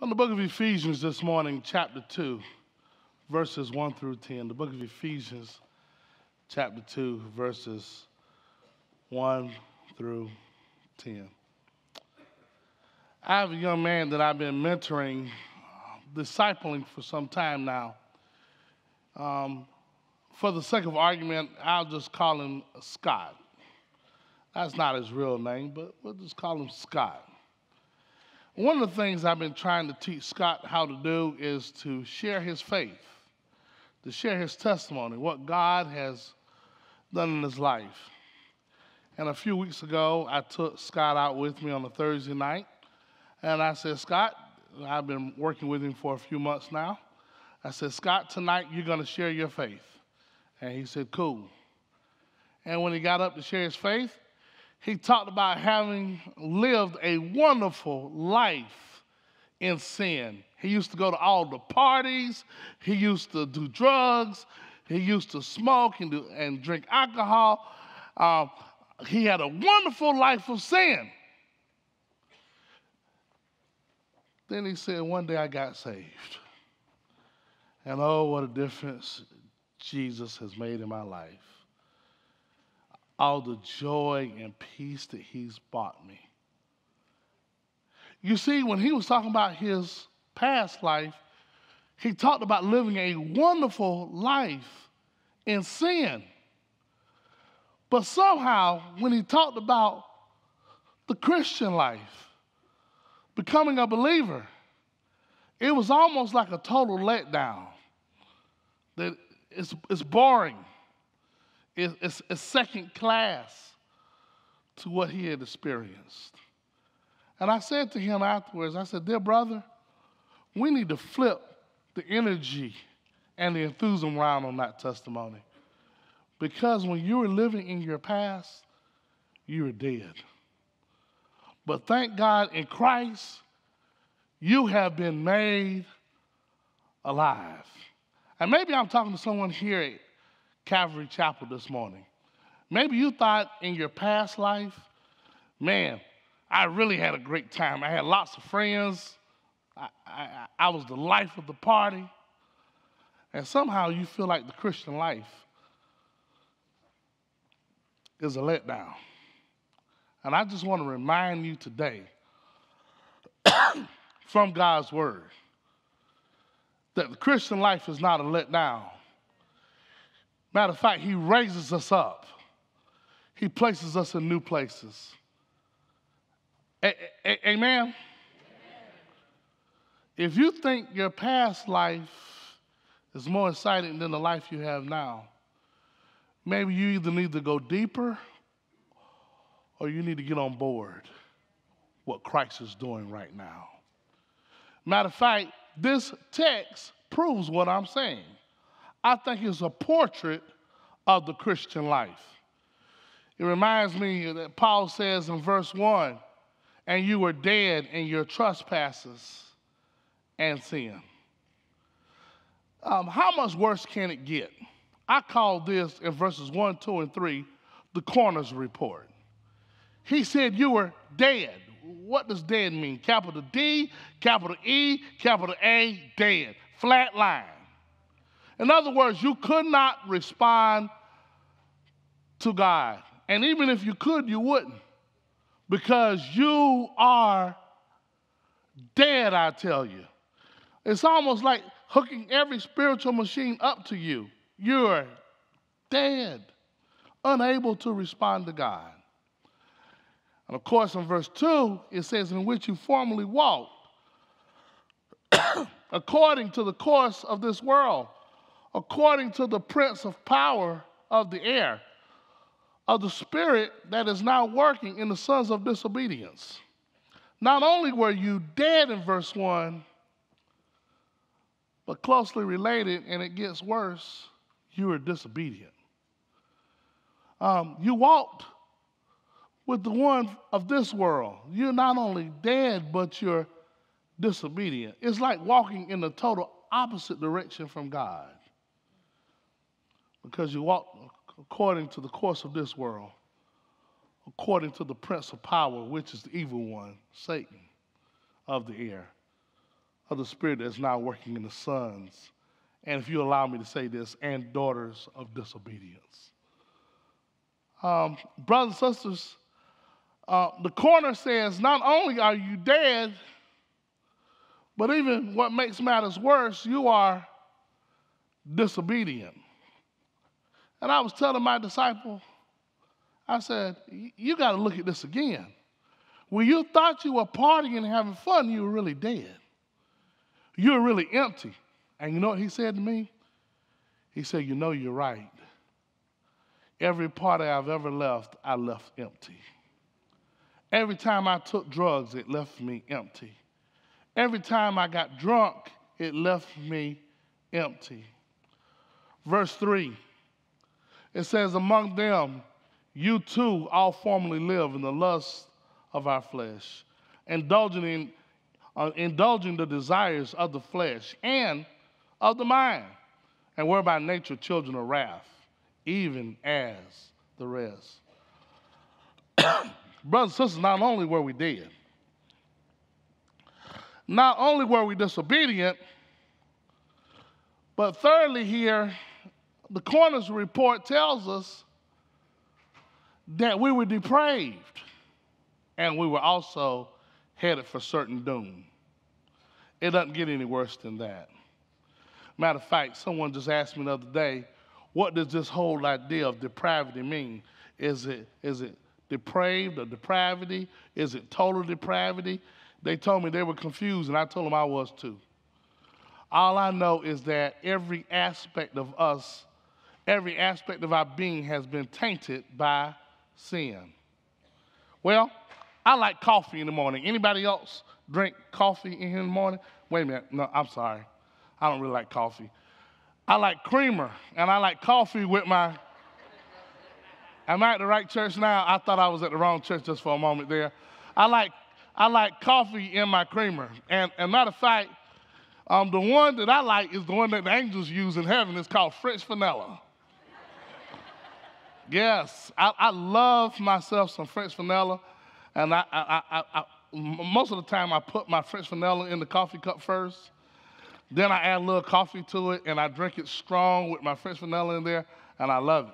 From the book of Ephesians this morning, chapter 2, verses 1 through 10. The book of Ephesians, chapter 2, verses 1 through 10. I have a young man that I've been mentoring, discipling for some time now. Um, for the sake of argument, I'll just call him Scott. That's not his real name, but we'll just call him Scott. One of the things I've been trying to teach Scott how to do is to share his faith, to share his testimony, what God has done in his life. And a few weeks ago, I took Scott out with me on a Thursday night, and I said, Scott, I've been working with him for a few months now. I said, Scott, tonight you're going to share your faith. And he said, cool. And when he got up to share his faith, he talked about having lived a wonderful life in sin. He used to go to all the parties, he used to do drugs, he used to smoke and, do, and drink alcohol. Uh, he had a wonderful life of sin. Then he said, One day I got saved. And oh, what a difference Jesus has made in my life all the joy and peace that he's bought me. You see, when he was talking about his past life, he talked about living a wonderful life in sin. But somehow, when he talked about the Christian life, becoming a believer, it was almost like a total letdown. That it's, it's boring is, is, second class to what he had experienced. And I said to him afterwards, I said, Dear brother, we need to flip the energy and the enthusiasm around on that testimony. Because when you were living in your past, you were dead. But thank God in Christ, you have been made alive. And maybe I'm talking to someone here Calvary Chapel this morning. Maybe you thought in your past life, man, I really had a great time. I had lots of friends. I, I, I was the life of the party. And somehow you feel like the Christian life is a letdown. And I just want to remind you today from God's word that the Christian life is not a letdown. Matter of fact, He raises us up, He places us in new places. A- a- amen? If you think your past life is more exciting than the life you have now, maybe you either need to go deeper or you need to get on board what Christ is doing right now. Matter of fact, this text proves what I'm saying. I think it's a portrait of the Christian life. It reminds me that Paul says in verse 1 and you were dead in your trespasses and sin. Um, how much worse can it get? I call this in verses 1, 2, and 3 the coroner's report. He said you were dead. What does dead mean? Capital D, capital E, capital A, dead. Flat line. In other words, you could not respond to God. And even if you could, you wouldn't. Because you are dead, I tell you. It's almost like hooking every spiritual machine up to you. You're dead, unable to respond to God. And of course, in verse 2, it says, In which you formerly walked, according to the course of this world according to the prince of power of the air, of the spirit that is now working in the sons of disobedience. Not only were you dead in verse 1, but closely related, and it gets worse, you were disobedient. Um, you walked with the one of this world. You're not only dead, but you're disobedient. It's like walking in the total opposite direction from God because you walk according to the course of this world, according to the prince of power, which is the evil one, Satan of the air. of the Spirit that's now working in the sons. And if you allow me to say this, and daughters of disobedience. Um, brothers and sisters, uh, the coroner says not only are you dead, but even what makes matters worse, you are disobedient. And I was telling my disciple, I said, You got to look at this again. When you thought you were partying and having fun, you were really dead. You were really empty. And you know what he said to me? He said, You know, you're right. Every party I've ever left, I left empty. Every time I took drugs, it left me empty. Every time I got drunk, it left me empty. Verse 3 it says, Among them, you too all formerly live in the lust of our flesh, indulging in uh, indulging the desires of the flesh and of the mind, and were by nature children of wrath, even as the rest. Brothers and sisters, not only were we dead, not only were we disobedient, but thirdly, here, the coroner's report tells us that we were depraved and we were also headed for certain doom. It doesn't get any worse than that. Matter of fact, someone just asked me the other day, what does this whole idea of depravity mean? Is it, is it depraved or depravity? Is it total depravity? They told me they were confused, and I told them I was too. All I know is that every aspect of us, every aspect of our being has been tainted by sin. Well, I like coffee in the morning. Anybody else drink coffee in the morning? Wait a minute. No, I'm sorry. I don't really like coffee. I like creamer, and I like coffee with my. Am I at the right church now? I thought I was at the wrong church just for a moment there. I like I like coffee in my creamer. And, and matter of fact, um, the one that I like is the one that the angels use in heaven. It's called French vanilla. Yes, I, I, love myself some French vanilla. And I, I, I, most of the time, I put my French vanilla in the coffee cup first. Then I add a little coffee to it, and I drink it strong with my French vanilla in there, and I love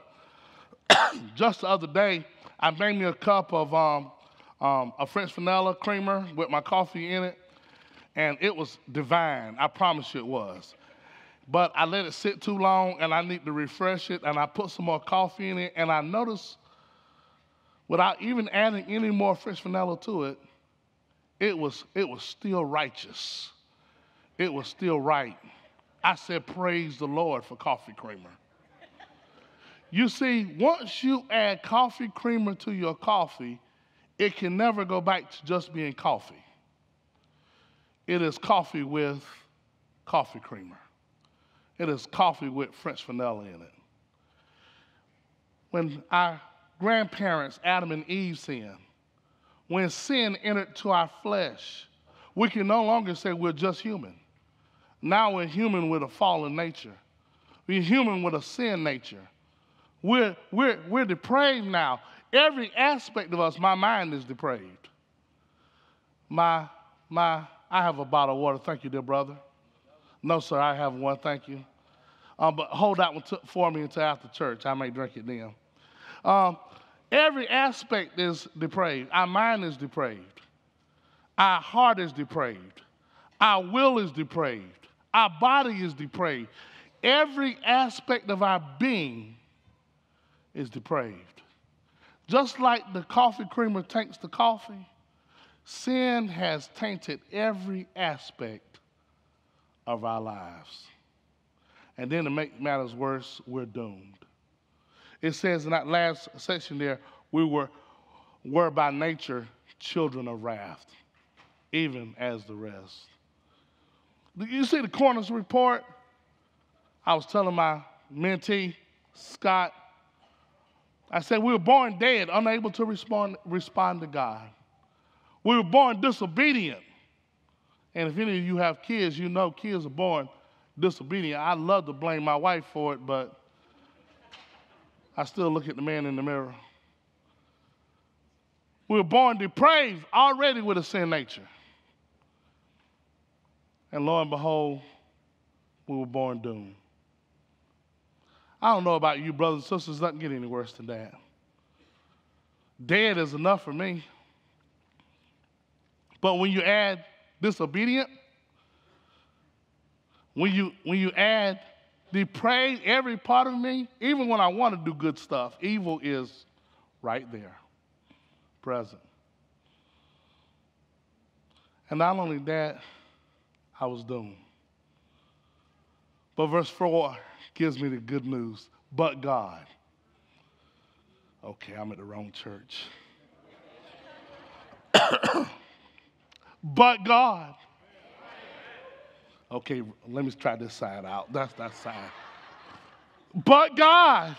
it. Just the other day, I made me a cup of um, um, a French vanilla creamer with my coffee in it, and it was divine. I promise you it was. But I let it sit too long, and I need to refresh it, and I put some more coffee in it, and I noticed, without even adding any more fresh vanilla to it, it was, it was still righteous. It was still right. I said, Praise the Lord for coffee creamer. You see, once you add coffee creamer to your coffee, it can never go back to just being coffee. It is coffee with coffee creamer. It is coffee with French vanilla in it. When our grandparents, Adam and Eve, sinned, when sin entered to our flesh, we can no longer say we're just human. Now we're human with a fallen nature. We're human with a sin nature. We're, we're, we're depraved now. Every aspect of us, my mind is depraved. My, my, I have a bottle of water. Thank you, dear brother. No, sir, I have one. Thank you. Um, but hold that one t- for me until after church. I may drink it then. Um, every aspect is depraved. Our mind is depraved. Our heart is depraved. Our will is depraved. Our body is depraved. Every aspect of our being is depraved. Just like the coffee creamer taints the coffee, sin has tainted every aspect of our lives. And then to make matters worse, we're doomed. It says in that last section there, we were, were by nature children of wrath, even as the rest. You see the coroner's report? I was telling my mentee, Scott, I said, we were born dead, unable to respond, respond to God. We were born disobedient. And if any of you have kids, you know kids are born disobedient. I love to blame my wife for it, but I still look at the man in the mirror. We were born depraved already with a sin nature. And lo and behold, we were born doomed. I don't know about you, brothers and sisters, it doesn't get any worse than that. Dead is enough for me. But when you add disobedient, when you when you add depraved every part of me, even when I want to do good stuff, evil is right there, present. And not only that, I was doomed. But verse 4 gives me the good news. But God. Okay, I'm at the wrong church. but God. Okay, let me try this side out. That's that side. But God.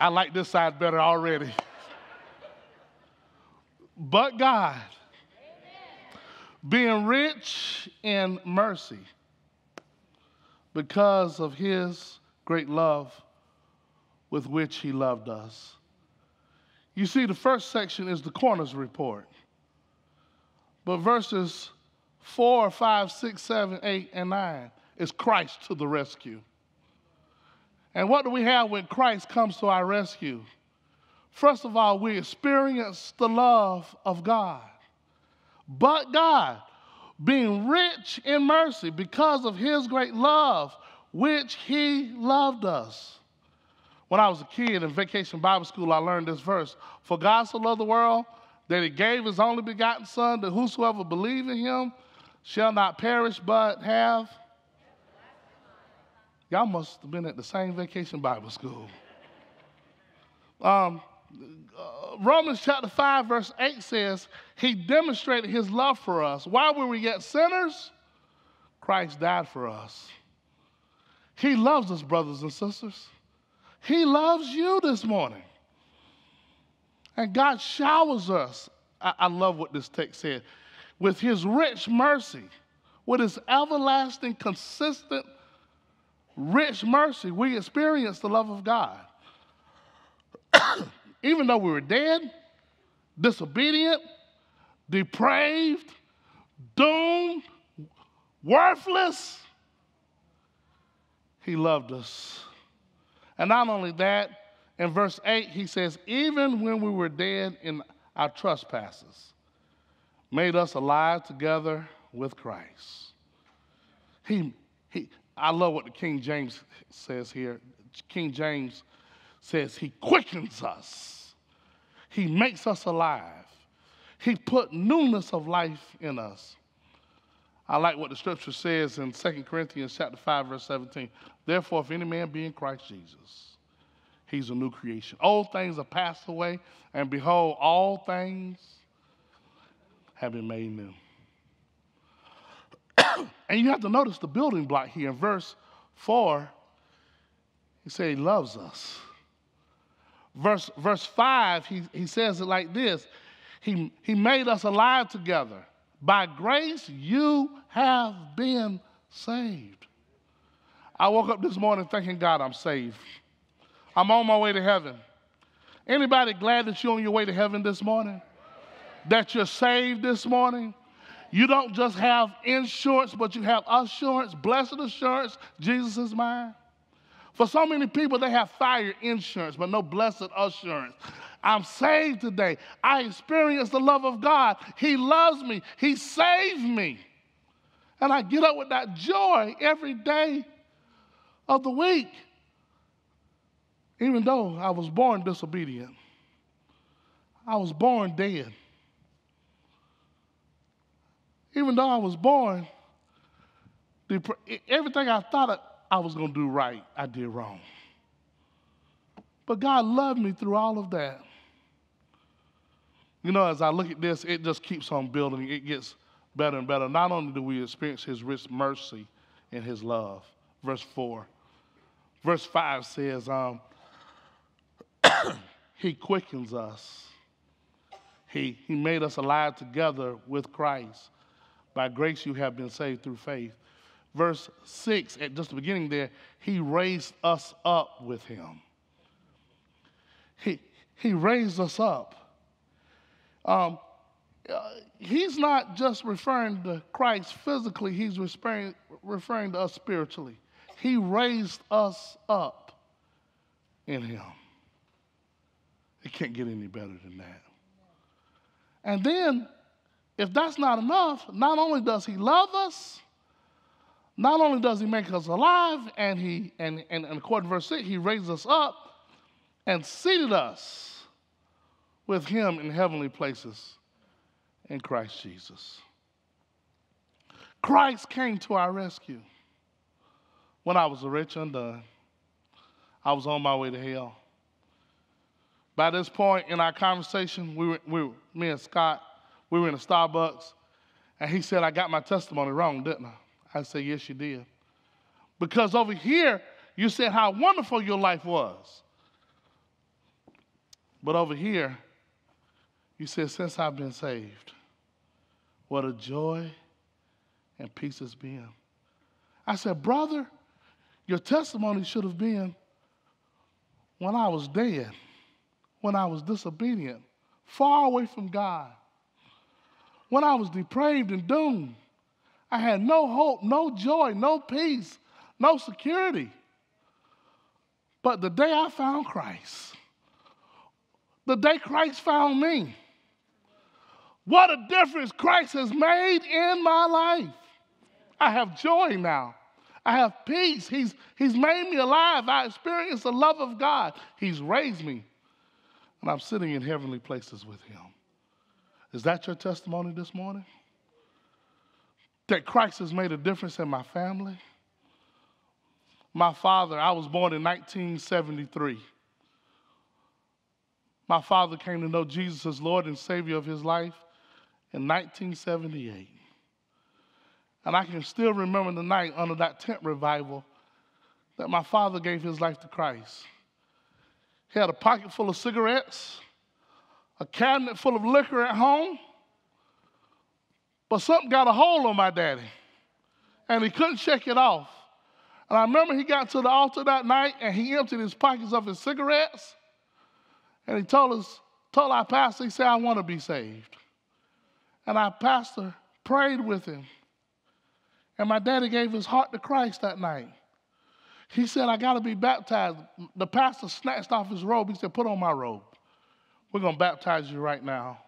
I like this side better already. But God, being rich in mercy, because of his great love with which he loved us. You see, the first section is the coroner's report. But verses 4, 5, 6, 7, 8, and 9 is Christ to the rescue. And what do we have when Christ comes to our rescue? First of all, we experience the love of God. But God, being rich in mercy because of his great love, which he loved us. When I was a kid in vacation Bible school, I learned this verse For God so loved the world that he gave his only begotten Son, that whosoever believe in him shall not perish but have. Y'all must have been at the same vacation Bible school. Um, uh, Romans chapter 5, verse 8 says, He demonstrated His love for us. While we were yet sinners, Christ died for us. He loves us, brothers and sisters. He loves you this morning. And God showers us. I, I love what this text said with His rich mercy, with His everlasting, consistent, rich mercy, we experience the love of God even though we were dead, disobedient, depraved, doomed, worthless, he loved us. And not only that, in verse 8, he says, even when we were dead in our trespasses, made us alive together with Christ. He, he, I love what the King James says here. King James says, He quickens us he makes us alive. He put newness of life in us. I like what the scripture says in 2 Corinthians chapter 5, verse 17. Therefore, if any man be in Christ Jesus, he's a new creation. Old things are passed away, and behold, all things have been made new. and you have to notice the building block here in verse 4. He said he loves us verse, verse 5, he, he says it like this he, he made us alive together. By grace, you have been saved. I woke up this morning thanking God I'm saved. I'm on my way to heaven. Anybody glad that you're on your way to heaven this morning? That you're saved this morning? You don't just have insurance, but you have assurance, blessed assurance, Jesus is mine. For so many people, they have fire insurance, but no blessed assurance. I'm saved today. I experience the love of God. He loves me, He saved me. And I get up with that joy every day of the week, even though I was born disobedient. I was born dead. Even though I was born, everything I thought I was going to do right, I did wrong. But God loved me through all of that. You know, as I look at this, it just keeps on building. It gets better and better. Not only do we experience His rich mercy and His love, verse 4. Verse 5 says, um, He quickens us. He, he made us alive together with Christ. By grace you have been saved through faith verse 6, at just the beginning there, he raised us up with him. He, he raised us up. Um, uh, he's not just referring to Christ physically, he's referring, referring to us spiritually. He raised us up in him. It can't get any better than that. And then, if that's not enough, not only does he love us, not only does he make us alive, and he and, and, and according to verse 6, he raised us up and seated us with him in heavenly places in Christ Jesus. Christ came to our rescue when I was a rich undone. I was on my way to hell. By this point in our conversation, we were, we were, me and Scott, we were in a Starbucks, and he said, I got my testimony wrong, didn't I? I said, Yes, you did. Because over here, you said how wonderful your life was. But over here, you said, Since I've been saved, what a joy and peace it's been. I said, Brother, your testimony should have been when I was dead, when I was disobedient, far away from God, when I was depraved and doomed. I had no hope, no joy, no peace, no security. But the day I found Christ, the day Christ found me, what a difference Christ has made in my life. I have joy now. I have peace. He's, he's made me alive. I experience the love of God. He's raised me. And I'm sitting in heavenly places with Him. Is that your testimony this morning? that Christ has made a difference in my family. My father, I was born in 1973. My father came to know Jesus as Lord and Savior of his life in 1978. And I can still remember the night under that tent revival that my father gave his life to Christ. He had a pocket full of cigarettes, a cabinet full of liquor at home, but something got a hold on my daddy, and he couldn't shake it off. And I remember he got to the altar that night and he emptied his pockets of his cigarettes. And he told us, told our pastor, he said, I want to be saved. And our pastor prayed with him. And my daddy gave his heart to Christ that night. He said, I got to be baptized. The pastor snatched off his robe. He said, Put on my robe. We're going to baptize you right now.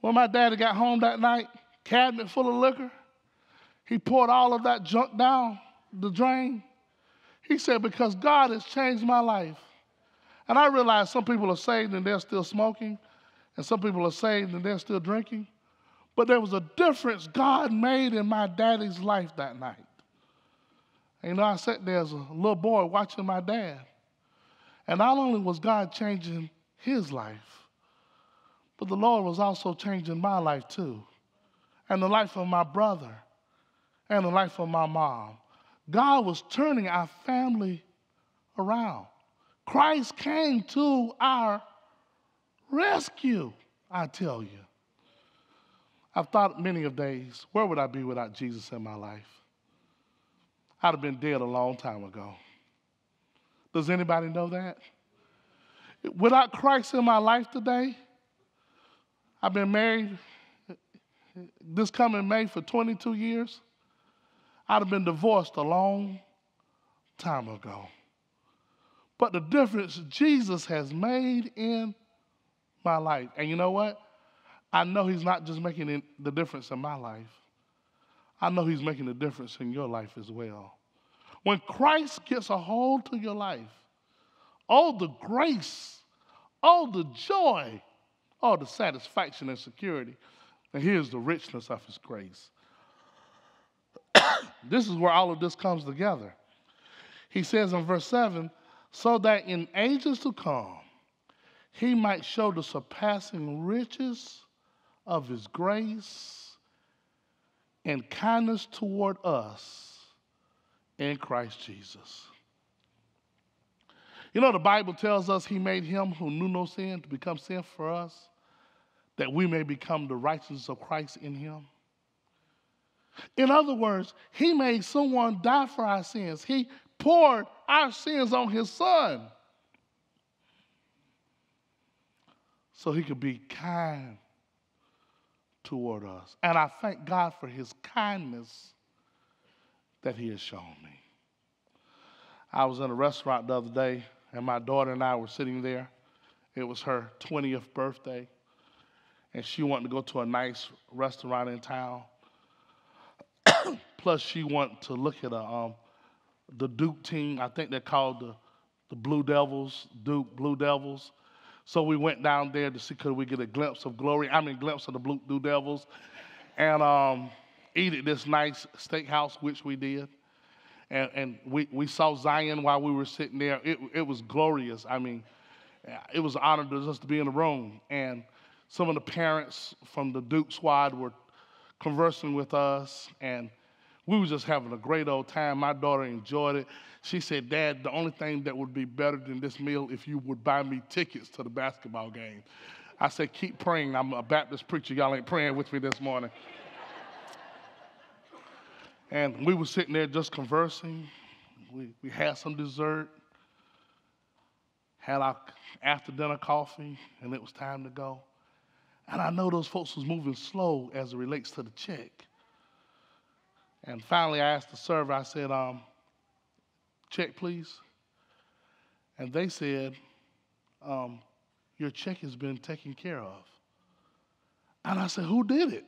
When my daddy got home that night, cabinet full of liquor. He poured all of that junk down the drain. He said, Because God has changed my life. And I realize some people are saved and they're still smoking, and some people are saved and they're still drinking. But there was a difference God made in my daddy's life that night. And you know, I sat there as a little boy watching my dad. And not only was God changing his life, but the Lord was also changing my life too and the life of my brother and the life of my mom. God was turning our family around. Christ came to our rescue, I tell you. I've thought many of days, where would I be without Jesus in my life? I'd have been dead a long time ago. Does anybody know that? Without Christ in my life today, I've been married this coming May for 22 years, I'd have been divorced a long time ago. But the difference Jesus has made in my life. And you know what? I know He's not just making the difference in my life, I know He's making the difference in your life as well. When Christ gets a hold to your life, oh, the grace, all the joy, all the satisfaction and security and here's the richness of his grace. this is where all of this comes together. He says in verse 7 so that in ages to come he might show the surpassing riches of his grace and kindness toward us in Christ Jesus. You know, the Bible tells us he made him who knew no sin to become sin for us that we may become the righteousness of Christ in him? In other words, he made someone die for our sins. He poured our sins on his son so he could be kind toward us. And I thank God for his kindness that he has shown me. I was in a restaurant the other day, and my daughter and I were sitting there. It was her 20th birthday, and she wanted to go to a nice restaurant in town. Plus, she wanted to look at a, um, the Duke team. I think they're called the, the Blue Devils, Duke Blue Devils. So we went down there to see could we get a glimpse of glory. I mean, glimpse of the Blue, Blue Devils, and um, eat at this nice steakhouse, which we did. And, and we, we saw Zion while we were sitting there. It, it was glorious. I mean, it was an honor to just to be in the room. And some of the parents from the Duke squad were conversing with us, and we were just having a great old time. My daughter enjoyed it. She said, Dad, the only thing that would be better than this meal if you would buy me tickets to the basketball game. I said, Keep praying. I'm a Baptist preacher. Y'all ain't praying with me this morning. And we were sitting there just conversing. We, we had some dessert, had our after dinner coffee, and it was time to go. And I know those folks was moving slow as it relates to the check. And finally, I asked the server, I said, um, check, please. And they said, um, your check has been taken care of. And I said, who did it?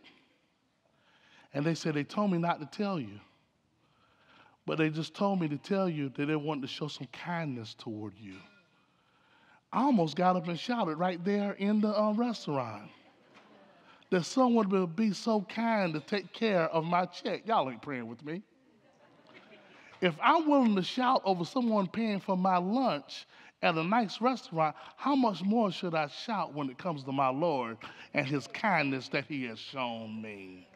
And they said, they told me not to tell you. But they just told me to tell you that they wanted to show some kindness toward you. I almost got up and shouted right there in the uh, restaurant that someone will be so kind to take care of my check. Y'all ain't praying with me. If I'm willing to shout over someone paying for my lunch at a nice restaurant, how much more should I shout when it comes to my Lord and his kindness that he has shown me?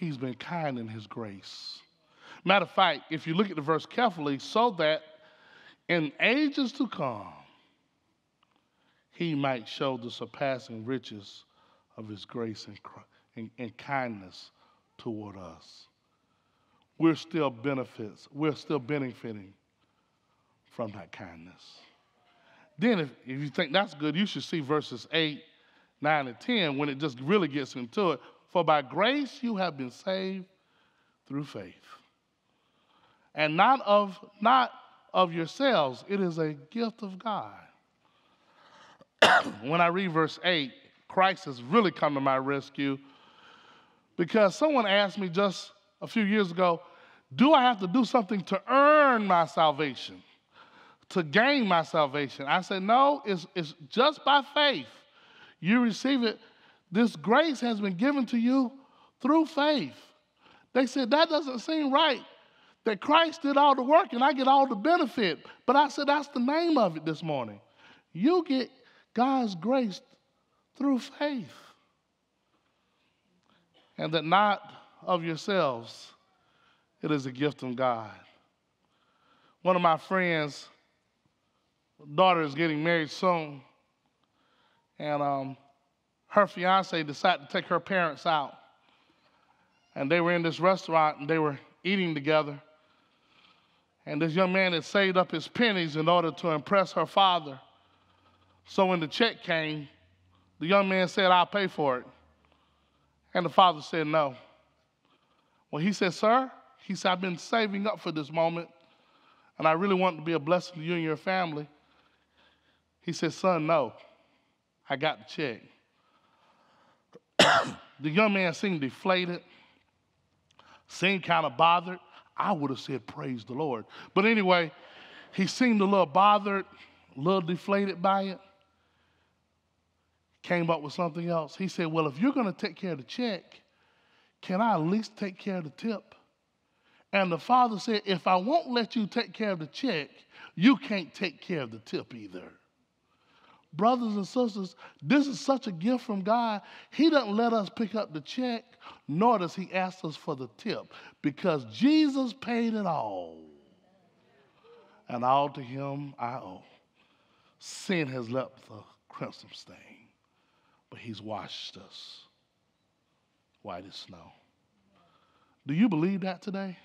He's been kind in his grace. Matter of fact, if you look at the verse carefully, so that in ages to come, he might show the surpassing riches of his grace and, and, and kindness toward us. We're still benefits, we're still benefiting from that kindness. Then, if, if you think that's good, you should see verses 8, 9, and 10 when it just really gets into it. For by grace you have been saved through faith. And not of, not of yourselves, it is a gift of God. when I read verse 8, Christ has really come to my rescue because someone asked me just a few years ago, Do I have to do something to earn my salvation, to gain my salvation? I said, No, it's, it's just by faith. You receive it. This grace has been given to you through faith. They said, That doesn't seem right that Christ did all the work and I get all the benefit. But I said, That's the name of it this morning. You get God's grace through faith. And that not of yourselves, it is a gift from God. One of my friends' daughter is getting married soon, and um, her fiance decided to take her parents out. And they were in this restaurant and they were eating together. And this young man had saved up his pennies in order to impress her father. So when the check came, the young man said, I'll pay for it. And the father said, No. Well, he said, Sir, he said, I've been saving up for this moment, and I really want to be a blessing to you and your family. He said, Son, no. I got the check. The young man seemed deflated, seemed kind of bothered. I would have said, Praise the Lord. But anyway, he seemed a little bothered, a little deflated by it came up with something else. He said, Well, if you're going to take care of the check, can I at least take care of the tip? And the father said, If I won't let you take care of the check, you can't take care of the tip either. Brothers and sisters, this is such a gift from God. He doesn't let us pick up the check, nor does He ask us for the tip, because Jesus paid it all. And all to Him I owe. Sin has left the crimson stain but He's washed us white as snow. Do you believe that today?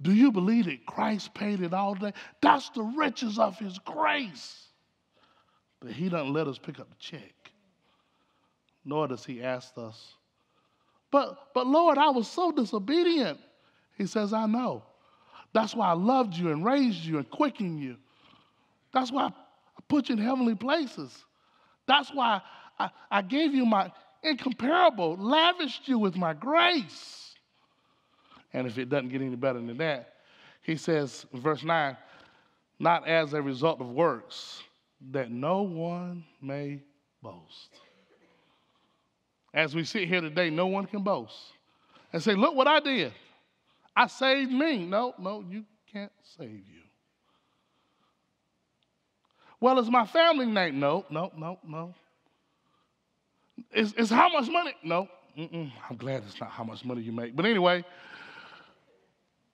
Do you believe that Christ paid it all day? That's the riches of his grace. But he doesn't let us pick up the check, nor does he ask us. But, but Lord, I was so disobedient. He says, I know. That's why I loved you and raised you and quickened you. That's why I put you in heavenly places. That's why I, I gave you my incomparable, lavished you with my grace. And if it doesn't get any better than that, he says verse 9, not as a result of works, that no one may boast. As we sit here today, no one can boast and say, Look what I did. I saved me. No, no, you can't save you. Well, it's my family name. No, no, no, no. It's, it's how much money? No. Mm-mm. I'm glad it's not how much money you make. But anyway,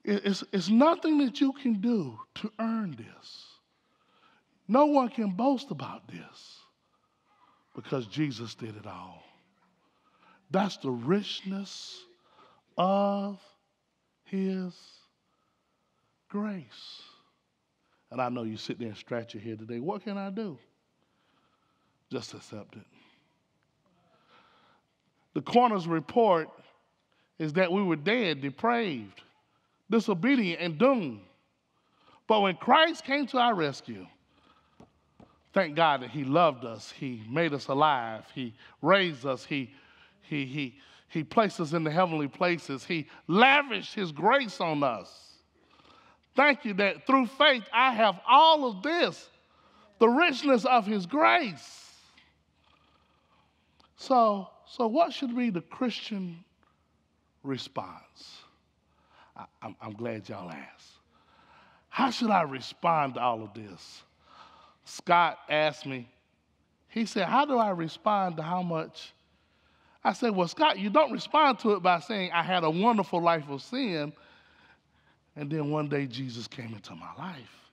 it's, it's nothing that you can do to earn this. No one can boast about this because Jesus did it all. That's the richness of his grace. And I know you sit there and scratch your head today. What can I do? Just accept it. The coroner's report is that we were dead, depraved, disobedient, and doomed. But when Christ came to our rescue, thank God that He loved us. He made us alive. He raised us. He, he, he, he placed us in the heavenly places. He lavished His grace on us. Thank you that through faith I have all of this, the richness of His grace. So, so what should be the Christian response? I, I'm, I'm glad y'all asked. How should I respond to all of this? Scott asked me, he said, How do I respond to how much? I said, Well, Scott, you don't respond to it by saying, I had a wonderful life of sin. And then one day Jesus came into my life.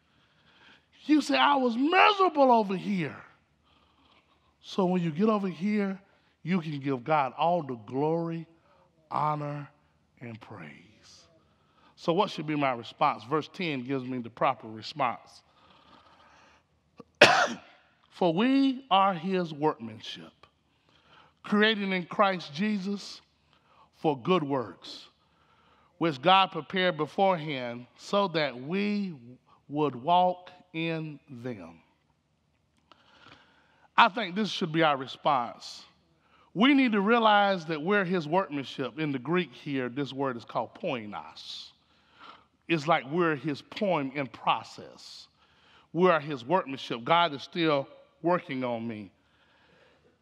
You say, I was miserable over here. So when you get over here, you can give God all the glory, honor, and praise. So, what should be my response? Verse 10 gives me the proper response. For we are his workmanship, created in Christ Jesus for good works which God prepared beforehand so that we would walk in them. I think this should be our response. We need to realize that we're his workmanship. In the Greek here, this word is called poinos. It's like we're his poem in process. We are his workmanship. God is still working on me.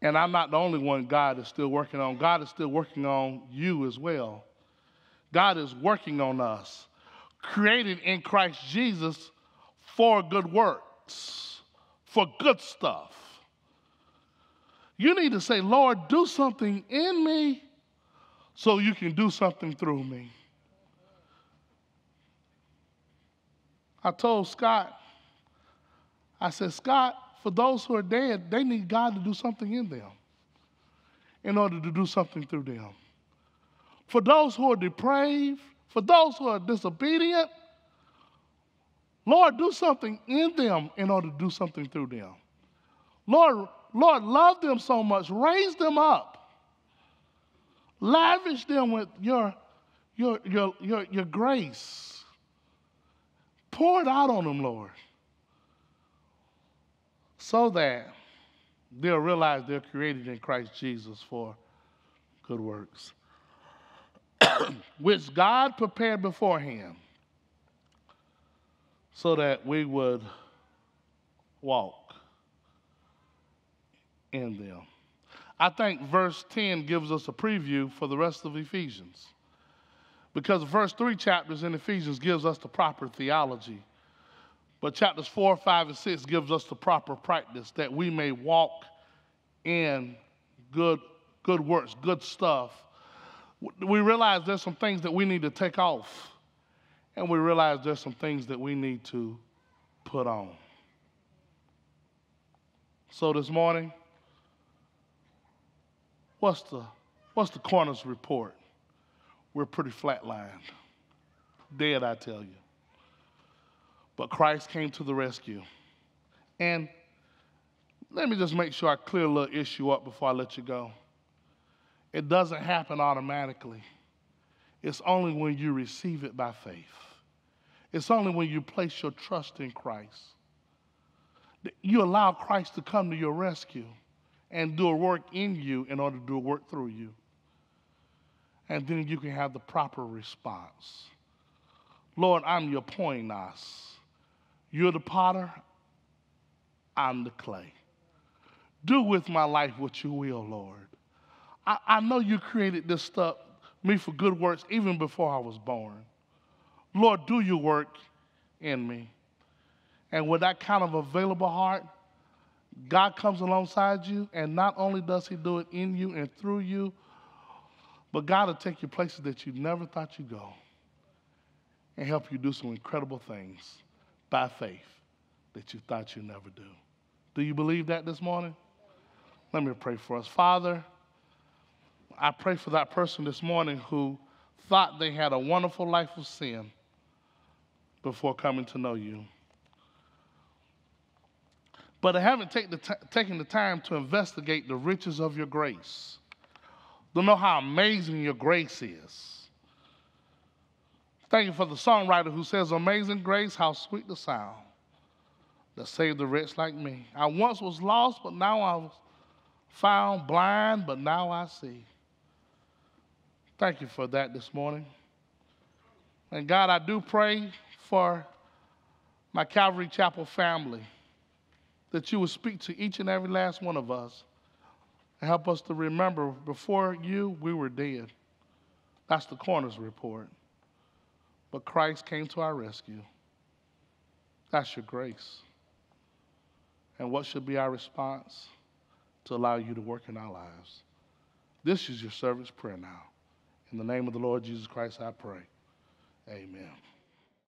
And I'm not the only one God is still working on. God is still working on you as well. God is working on us, created in Christ Jesus for good works, for good stuff. You need to say, Lord, do something in me so you can do something through me. I told Scott, I said, Scott, for those who are dead, they need God to do something in them in order to do something through them for those who are depraved, for those who are disobedient. Lord, do something in them in order to do something through them. Lord, Lord, love them so much, raise them up. Lavish them with your, your, your, your, your grace. Pour it out on them, Lord. So that they'll realize they're created in Christ Jesus for good works. which God prepared beforehand so that we would walk in them. I think verse 10 gives us a preview for the rest of Ephesians. Because the first three chapters in Ephesians gives us the proper theology. But chapters 4, 5, and 6 gives us the proper practice that we may walk in good, good works, good stuff we realize there's some things that we need to take off, and we realize there's some things that we need to put on. So this morning, what's the what's the coroner's report? We're pretty flatlined. dead, I tell you. But Christ came to the rescue. And let me just make sure I clear a little issue up before I let you go. It doesn't happen automatically. It's only when you receive it by faith. It's only when you place your trust in Christ. You allow Christ to come to your rescue and do a work in you in order to do a work through you. And then you can have the proper response. Lord, I'm your poinos. You're the potter, I'm the clay. Do with my life what you will, Lord. I, I know you created this stuff, me for good works, even before I was born. Lord, do your work in me. And with that kind of available heart, God comes alongside you, and not only does He do it in you and through you, but God will take you places that you never thought you'd go and help you do some incredible things by faith that you thought you'd never do. Do you believe that this morning? Let me pray for us. Father, I pray for that person this morning who thought they had a wonderful life of sin before coming to know you. But I haven't take the t- taken the time to investigate the riches of your grace, to know how amazing your grace is. Thank you for the songwriter who says, Amazing grace, how sweet the sound that saved the wretch like me. I once was lost, but now I was found blind, but now I see. Thank you for that this morning. And God, I do pray for my Calvary Chapel family that you would speak to each and every last one of us and help us to remember before you, we were dead. That's the coroner's report. But Christ came to our rescue. That's your grace. And what should be our response? To allow you to work in our lives. This is your servant's prayer now. In the name of the Lord Jesus Christ, I pray. Amen.